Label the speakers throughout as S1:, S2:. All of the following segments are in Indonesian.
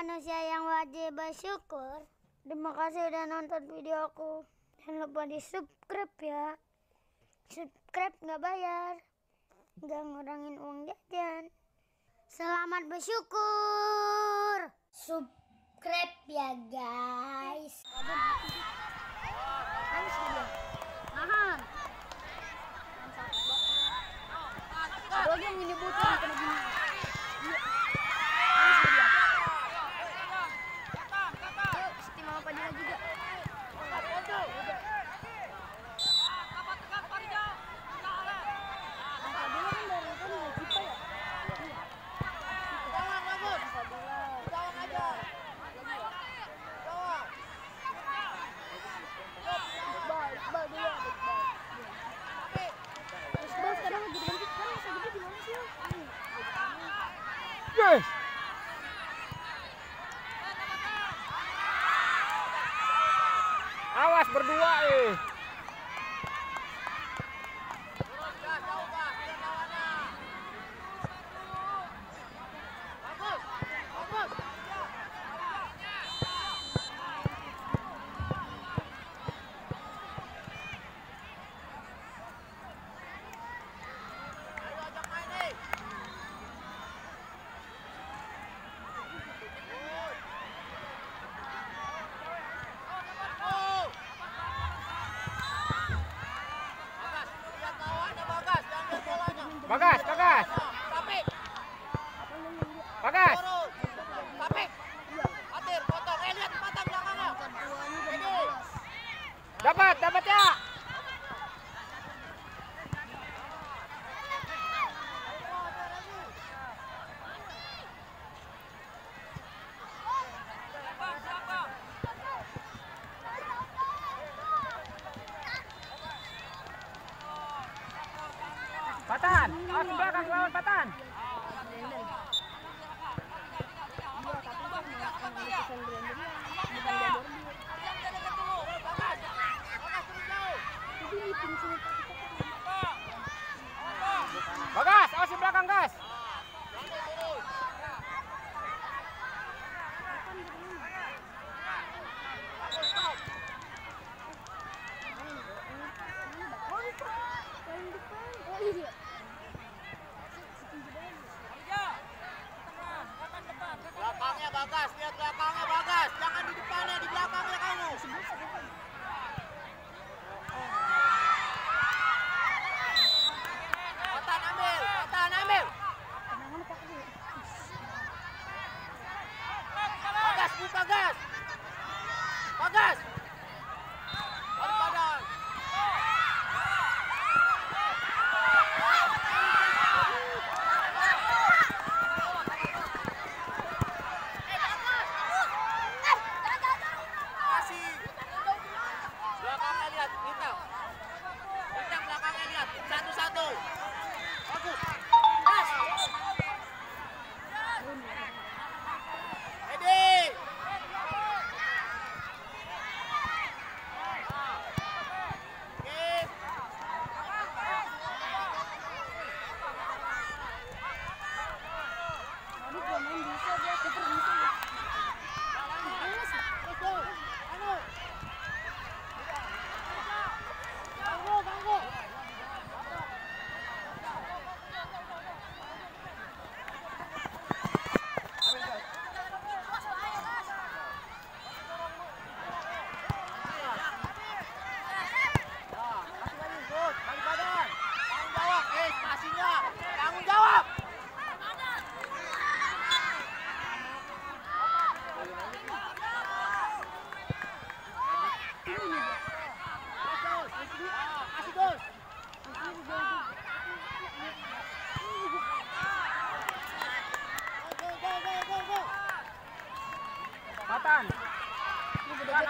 S1: manusia yang wajib bersyukur. Terima kasih sudah nonton video aku. Jangan lupa di subscribe ya. Subscribe nggak bayar. Nggak ngurangin uang jajan. Selamat bersyukur. Subscribe ya guys.
S2: Awas berdua eh. Belakang, belakang, lawan Patan.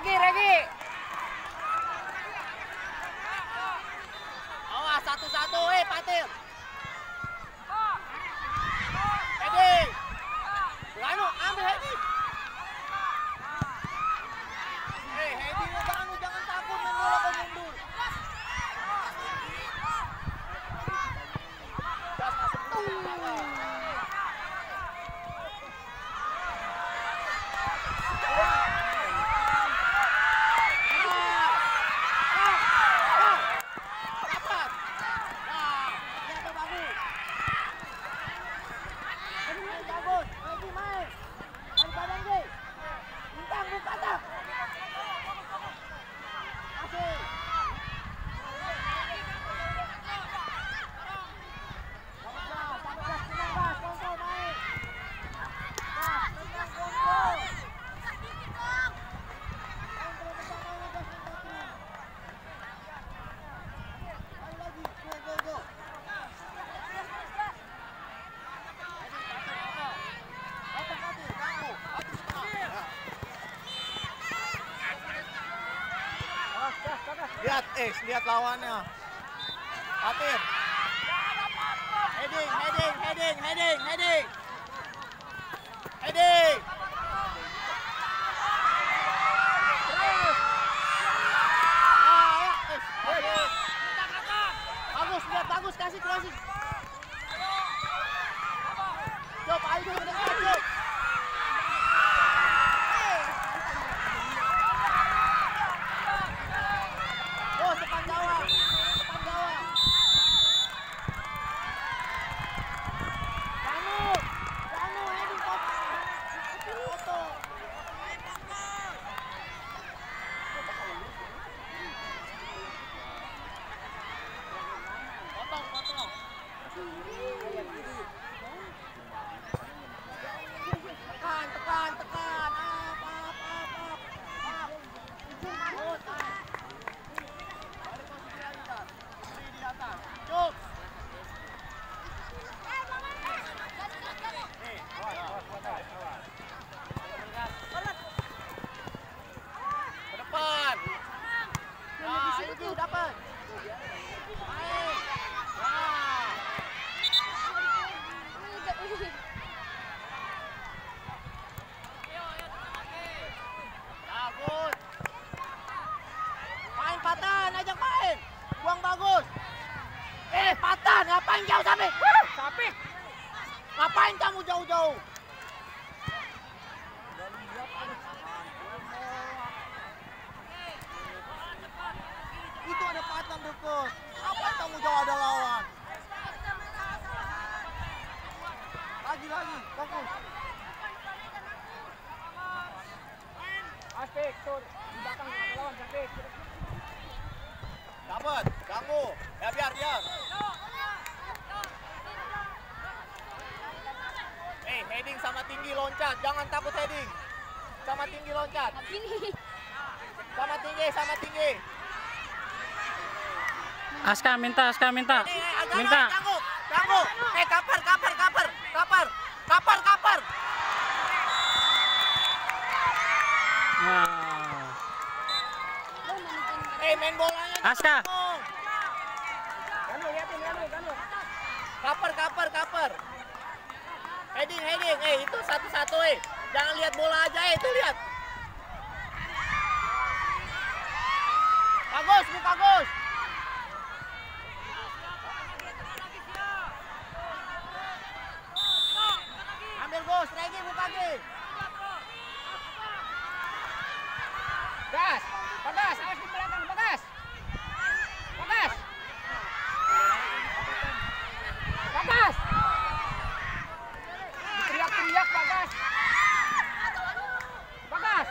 S2: Regi, Regi.
S3: Awas satu-satu, eh. Hedi. Ganu, ambil Hedi. Eh, Hedi lu Ganu jangan takut main bola kau mundur. Gas masuk tuh. Dapat. Nah, ini ada bagus. Ini main bagus. Main di main. Main badan G. Bintang buka tak. Kasih. Dapat gas, dapat gas, tenang gas, kontrol main. Gas, tenang kontrol. Kontrol bersama gas minta terus. Ayo lagi, go go go. Lihat, eh, lihat lawannya. Fatir. Heading, heading, heading, heading, heading. Heading. Bagus. Lihat bagus, kasih crossing. Jop, ayo ke depan, Jop. Oh, depan gawang. Depan gawang. Danu. Danu, heading foto. Foto. Potong, potong. Tekan, tekan, tekan. Up, up, up, up. Up. Good, up. Balik posisi lagi, Tar. Posisi di atas. Cuk. Nih, awas, awas, awas, awas. Ke depan. Nah, itu dapat. Main. Nah. Bagus. Main Patan, ajak main. Buang bagus. Eh, Patan, ngapain jauh sampai?
S2: Sabik.
S3: Ngapain kamu jauh-jauh? Itu ada Patan dekat. Apa kamu jauh ada lawan? Lagi lagi, fokus.
S2: Aspik, tur. Di belakang lawan, Sabik.
S3: Dapat, ganggu. Ya biar biar. Eh, heading sama tinggi loncat. Jangan takut heading. Sama tinggi loncat. Sama tinggi, sama tinggi.
S4: Aska minta, Aska minta.
S3: Eh, eh,
S4: Minta.
S3: Eh, kapar, kapar, kapar, kapar.
S4: Nah.
S3: Eh, main bolanya.
S4: Aska.
S2: Ganu, liatin, Ganu, Ganu.
S3: Kapar, kapar, kapar. Heading, heading. Eh, itu satu-satu, eh. Jangan lihat bola aja, eh. Itu lihat. Bagus, bu bagus. Ambil Gus, Regi buka lagi.
S2: Gas. Bagas, awas di belakang, Bagas. Bagas. Bagas. Teriak-teriak, Bagas. Bagas.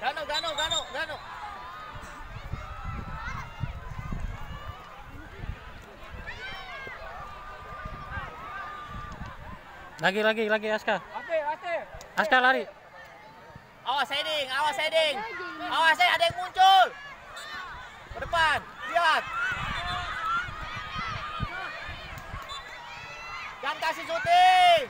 S3: Gano, gano, gano, gano.
S4: Lagi, lagi, lagi Aska. Aska lari.
S3: Awas heading, awas heading. Awas heading, ada yang muncul. Ke depan, lihat. Jangan kasih shooting.